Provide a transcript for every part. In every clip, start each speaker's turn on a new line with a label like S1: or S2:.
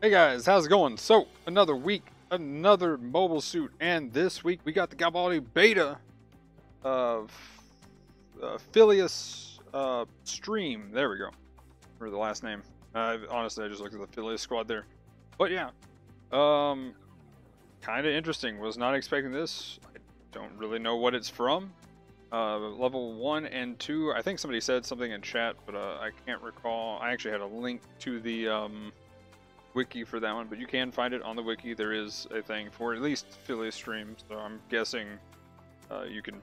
S1: Hey guys, how's it going? So, another week, another mobile suit, and this week we got the Galbaldy beta of uh, Phileas uh, Stream. There we go. For the last name. Uh, honestly, I just looked at the Phileas squad there. But yeah, um, kind of interesting. Was not expecting this. I don't really know what it's from. Uh, level 1 and 2, I think somebody said something in chat, but uh, I can't recall. I actually had a link to the um, wiki for that one, but you can find it on the wiki. There is a thing for at least Philly Stream, so I'm guessing uh, you can.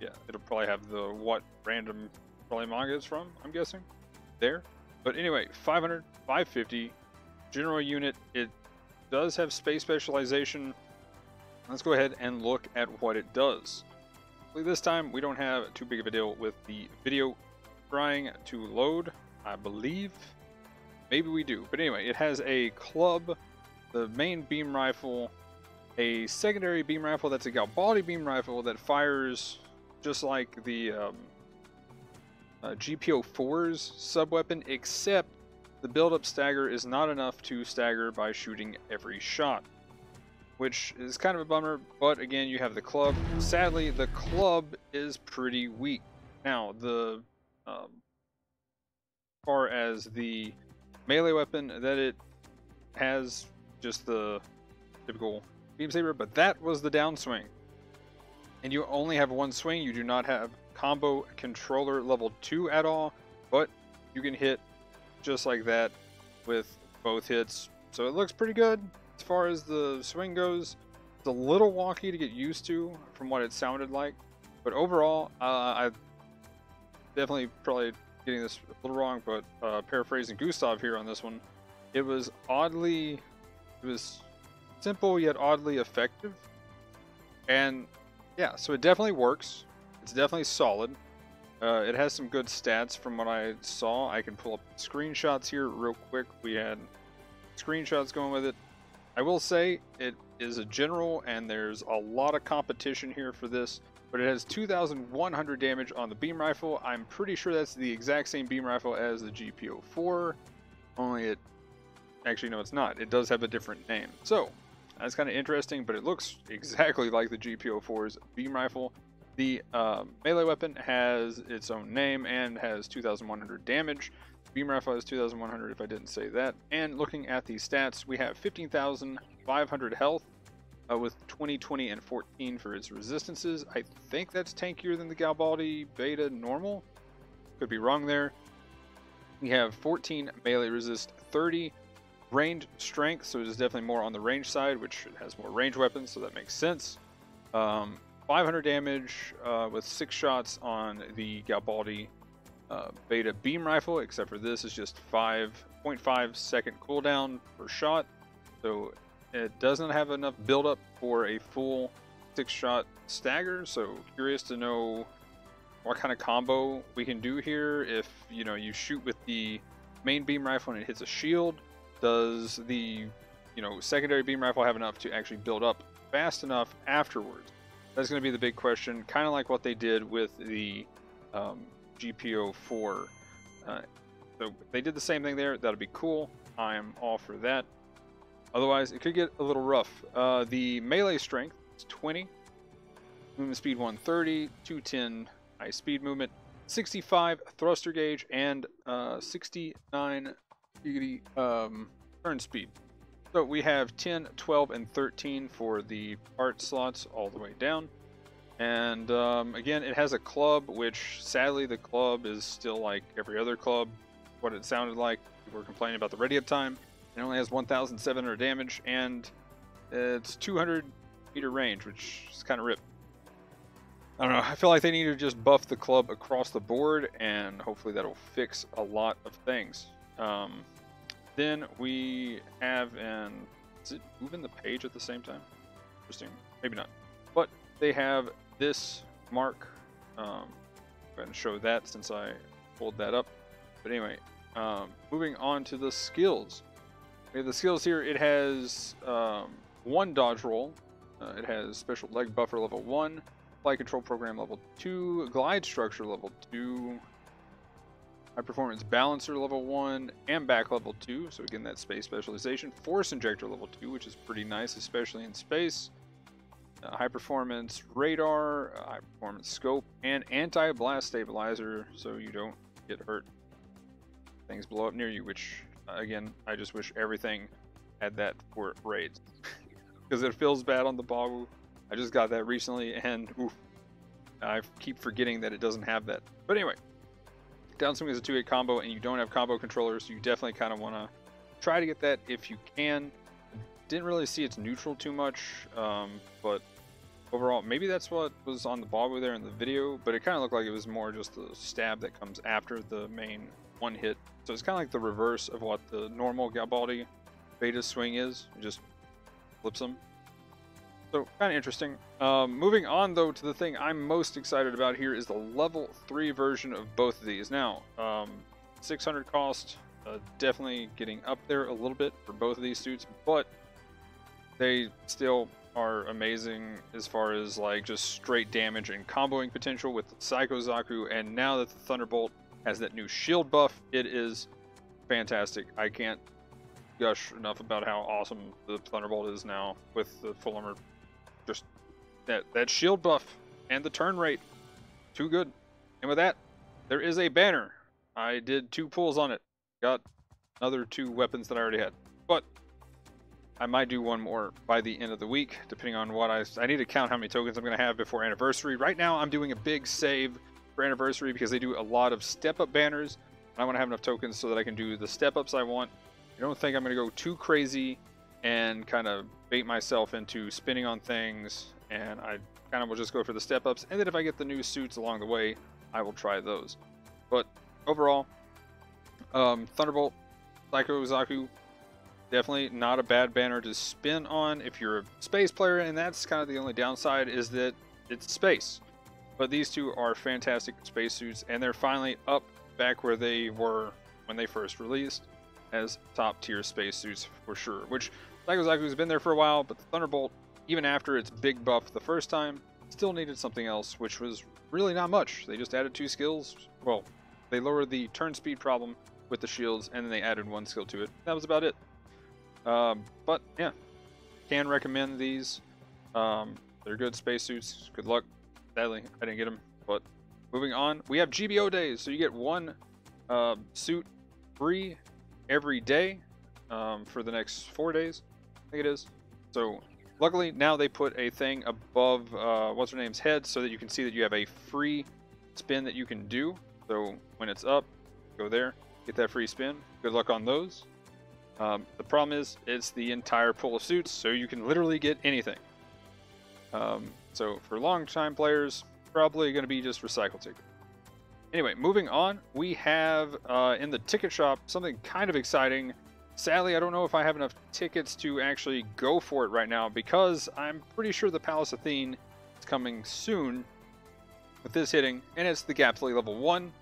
S1: Yeah, it'll probably have the what random probably manga is from. I'm guessing there. But anyway, 500, 550 general unit. It does have space specialization. Let's go ahead and look at what it does. This time we don't have too big of a deal with the video trying to load, I believe. Maybe we do. But anyway, it has a club, the main beam rifle, a secondary beam rifle that's a Galbaldy beam rifle that fires just like the um, uh, GPO-4's subweapon, except the build-up stagger is not enough to stagger by shooting every shot which is kind of a bummer, but again, you have the club. Sadly, the club is pretty weak. Now, the um, far as the melee weapon that it has just the typical beam saber, but that was the downswing. And you only have one swing, you do not have combo controller level 2 at all, but you can hit just like that with both hits. So it looks pretty good as far as the swing goes, it's a little wonky to get used to from what it sounded like. But overall, uh, I definitely probably getting this a little wrong, but uh, paraphrasing Gustav here on this one, it was oddly, it was simple yet oddly effective. And yeah, so it definitely works. It's definitely solid. Uh, it has some good stats from what I saw. I can pull up screenshots here real quick. We had screenshots going with it. I will say it is a general and there's a lot of competition here for this, but it has 2,100 damage on the beam rifle. I'm pretty sure that's the exact same beam rifle as the GPO-4, only it, actually no it's not. It does have a different name. So, that's kind of interesting, but it looks exactly like the GPO-4's beam rifle. The um, melee weapon has its own name and has 2,100 damage. Beam rifle has 2,100 if I didn't say that. And looking at the stats, we have 15,500 health uh, with 20, 20, and 14 for its resistances. I think that's tankier than the Galbaldy Beta normal. Could be wrong there. We have 14 melee resist, 30 range strength, so it is definitely more on the range side, which has more range weapons, so that makes sense. Um, 500 damage uh, with six shots on the Galbaldy uh, beta beam rifle, except for this is just 5.5 second cooldown per shot. So it doesn't have enough buildup for a full six shot stagger. So curious to know what kind of combo we can do here. If you know you shoot with the main beam rifle and it hits a shield, does the you know secondary beam rifle have enough to actually build up fast enough afterwards? That's going to be the big question, kind of like what they did with the um, GPO-4. Uh, so they did the same thing there. That'll be cool. I'm all for that. Otherwise, it could get a little rough. Uh, the melee strength is 20, movement speed 130, 210 high speed movement, 65 thruster gauge, and uh, 69 degree um, turn speed. So we have 10, 12, and 13 for the part slots all the way down. And um, again, it has a club, which sadly the club is still like every other club. What it sounded like, people were complaining about the ready up time. It only has 1,700 damage and it's 200 meter range, which is kind of ripped. I don't know. I feel like they need to just buff the club across the board, and hopefully that'll fix a lot of things. Um, then we have an. Is it moving the page at the same time? Interesting. Maybe not. But they have this mark. Um, go ahead and show that since I pulled that up. But anyway, um, moving on to the skills. The skills here. It has um, one dodge roll. Uh, it has special leg buffer level one, flight control program level two, glide structure level two. High Performance Balancer level 1 and back level 2. So again, that space specialization. Force Injector level 2, which is pretty nice, especially in space. Uh, high Performance Radar, uh, High Performance Scope, and Anti-Blast Stabilizer so you don't get hurt. Things blow up near you, which, again, I just wish everything had that for raids. Because it feels bad on the Babu. I just got that recently, and oof, I keep forgetting that it doesn't have that. But anyway, downswing is a 2-8 combo, and you don't have combo controllers, so you definitely kind of want to try to get that if you can. Didn't really see its neutral too much, um, but overall, maybe that's what was on the Babu there in the video, but it kind of looked like it was more just the stab that comes after the main one hit. So it's kind of like the reverse of what the normal Galbaldi beta swing is. It just flips them. So kind of interesting. Um, moving on though to the thing I'm most excited about here is the level 3 version of both of these. Now, um, 600 cost, uh, definitely getting up there a little bit for both of these suits, but they still are amazing as far as like just straight damage and comboing potential with Psycho Zaku, and now that the Thunderbolt has that new shield buff, it is fantastic. I can't gush enough about how awesome the Thunderbolt is now with the full armor just that that shield buff and the turn rate, too good. And with that, there is a banner. I did two pulls on it. Got another two weapons that I already had. But I might do one more by the end of the week, depending on what I... I need to count how many tokens I'm going to have before Anniversary. Right now, I'm doing a big save for Anniversary because they do a lot of step-up banners. And I want to have enough tokens so that I can do the step-ups I want. I don't think I'm going to go too crazy and kind of bait myself into spinning on things, and I kind of will just go for the step ups. And then if I get the new suits along the way, I will try those. But overall, um, Thunderbolt, Psycho Zaku, definitely not a bad banner to spin on if you're a space player, and that's kind of the only downside is that it's space. But these two are fantastic spacesuits, and they're finally up back where they were when they first released as top tier spacesuits for sure. Which Psycho Zaku's been there for a while, but the Thunderbolt, even after its big buff the first time, still needed something else, which was really not much. They just added two skills. Well, they lowered the turn speed problem with the shields, and then they added one skill to it. That was about it. Um, but yeah, can recommend these. Um, they're good spacesuits. Good luck. Sadly, I didn't get them. But moving on, we have GBO days, so you get one uh, suit free every day um, for the next four days I think it is. So luckily now they put a thing above uh, what's her name's head so that you can see that you have a free spin that you can do. So when it's up, go there, get that free spin. Good luck on those. Um, the problem is it's the entire pool of suits, so you can literally get anything. Um, so for long time players, probably going to be just recycle ticket. Anyway, moving on, we have uh, in the ticket shop something kind of exciting Sadly, I don't know if I have enough tickets to actually go for it right now because I'm pretty sure the Palace Athene is coming soon with this hitting, and it's the Gabthley level 1.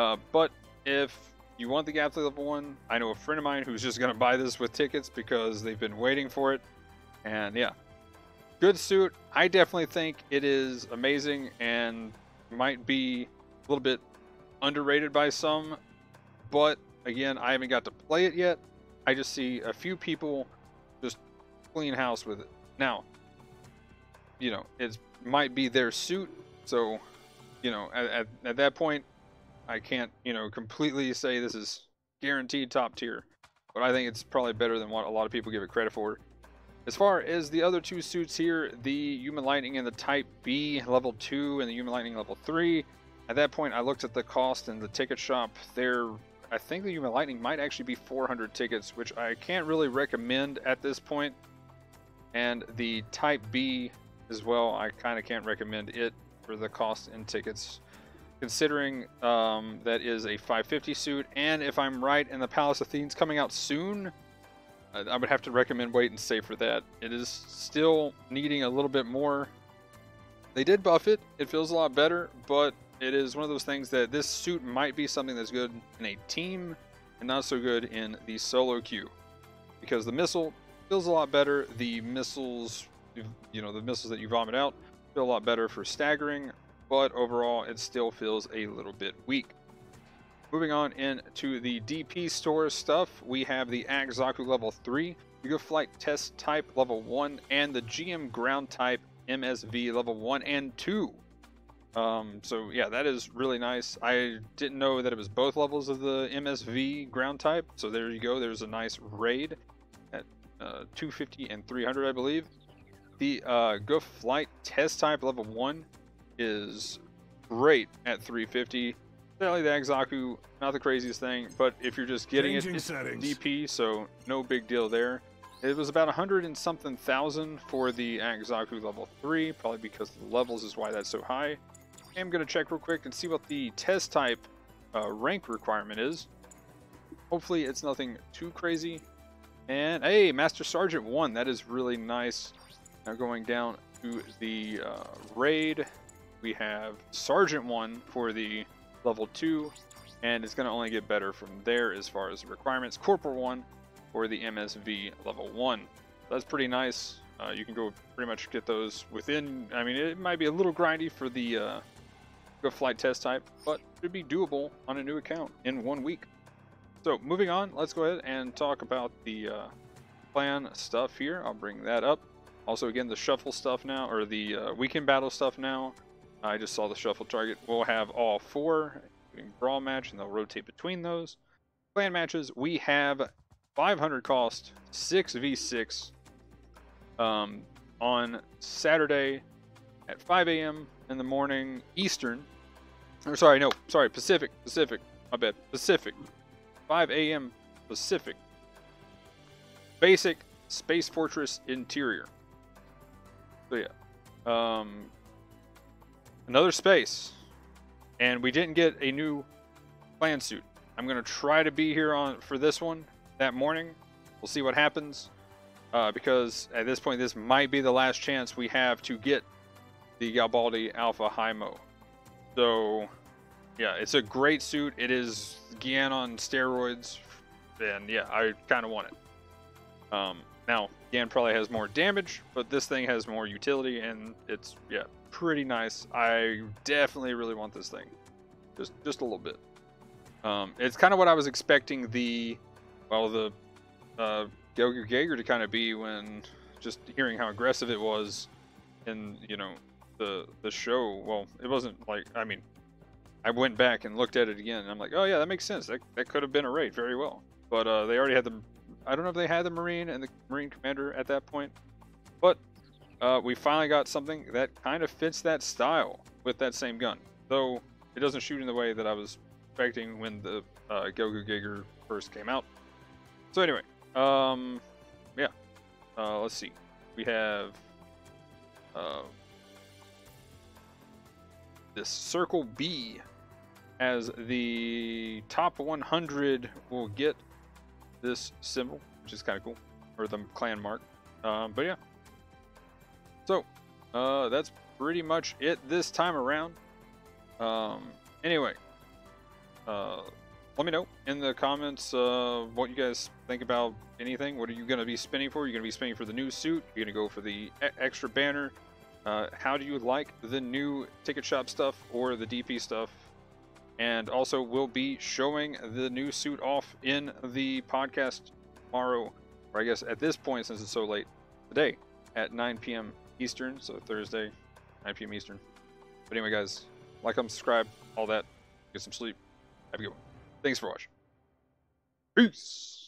S1: Uh, but if you want the Gabthley level 1, I know a friend of mine who's just going to buy this with tickets because they've been waiting for it. And yeah, good suit. I definitely think it is amazing and might be a little bit underrated by some. But again, I haven't got to play it yet. I just see a few people just clean house with it. Now, you know, it might be their suit, so, you know, at, at, at that point, I can't, you know, completely say this is guaranteed top tier, but I think it's probably better than what a lot of people give it credit for. As far as the other two suits here, the Human Lightning and the Type B level 2 and the Human Lightning level 3, at that point I looked at the cost in the ticket shop. They're I think the Human Lightning might actually be 400 tickets, which I can't really recommend at this point. And the Type B as well, I kind of can't recommend it for the cost in tickets. Considering um, that is a 550 suit, and if I'm right and the Palace of Athene's coming out soon, I would have to recommend wait and save for that. It is still needing a little bit more. They did buff it, it feels a lot better, but it is one of those things that this suit might be something that's good in a team and not so good in the solo queue. Because the missile feels a lot better. The missiles, you know, the missiles that you vomit out feel a lot better for staggering, but overall it still feels a little bit weak. moving on into the DP store stuff, we have the Act Zaku level 3, Gouf Flight Test Type level 1, and the GM Ground Type MSV level 1 and 2. Um, so yeah, that is really nice. I didn't know that it was both levels of the MSV ground type. So there you go. There's a nice raid at uh, 250 and 300, I believe. The uh, Gouf Flight test type level one is great at 350. Sadly, the Act Zaku, not the craziest thing, but if you're just getting Changing it, it's settings. DP, so no big deal there. It was about 100 and something thousand for the Act Zaku level 3, probably because the levels is why that's so high. I'm going to check real quick and see what the test type uh, rank requirement is. Hopefully it's nothing too crazy. And hey, Master Sergeant 1, that is really nice. Now going down to the uh, raid, we have Sergeant 1 for the level 2, and it's going to only get better from there as far as the requirements. Corporal 1 for the MSV level 1. That's pretty nice. Uh, you can go pretty much get those within, I mean, it might be a little grindy for the uh, Gouf flight test type, but should be doable on a new account in one week. So moving on, let's go ahead and talk about the uh, clan stuff here. I'll bring that up. Also, again, the shuffle stuff now, or the uh, weekend battle stuff now. I just saw the shuffle target. We'll have all four, including brawl match, and they'll rotate between those. Clan matches, we have 500 cost, 6v6 um, on Saturday at 5 a.m in the morning Eastern. Or sorry, no, sorry, Pacific, Pacific. My bad, Pacific. 5 a.m. Pacific. Basic Space Fortress interior. So yeah, um, another space, and we didn't get a new plan suit. I'm gonna try to be here on for this one that morning. We'll see what happens, uh, because at this point, this might be the last chance we have to get the Galbaldy Alpha Hymo. So, yeah, it's a great suit. It is Gyan on steroids, and yeah, I kind of want it. Um, now, Gyan probably has more damage, but this thing has more utility, and it's yeah, pretty nice. I definitely really want this thing, just just a little bit. Um, it's kind of what I was expecting the, well, the uh, Gelgoog Jäger to kind of be when just hearing how aggressive it was, in you know the the show, well, it wasn't like I mean, I went back and looked at it again, and I'm like, oh yeah, that makes sense. That that could have been a raid very well. But uh, they already had the, I don't know if they had the Marine and the Marine Commander at that point, but uh, we finally got something that kind of fits that style with that same gun. Though it doesn't shoot in the way that I was expecting when the uh, Gelgoog Jäger first came out. So anyway, um, yeah, uh, let's see. We have uh, this Circle B as the top 100 will get this symbol, which is kind of cool, or the clan mark. Um, but yeah, uh, that's pretty much it this time around. Um, anyway, uh, let me know in the comments uh, what you guys think about anything. What are you going to be spinning for? You're going to be spinning for the new suit. You're going to go for the e extra banner. Uh, how do you like the new ticket shop stuff or the DP stuff? And also, we'll be showing the new suit off in the podcast tomorrow, or I guess at this point, since it's so late, today at 9 p.m. Eastern, so Thursday, 9 p.m. Eastern. But anyway, guys, like, comment, subscribe, all that. Get some sleep. Have a good one. Thanks for watching. Peace.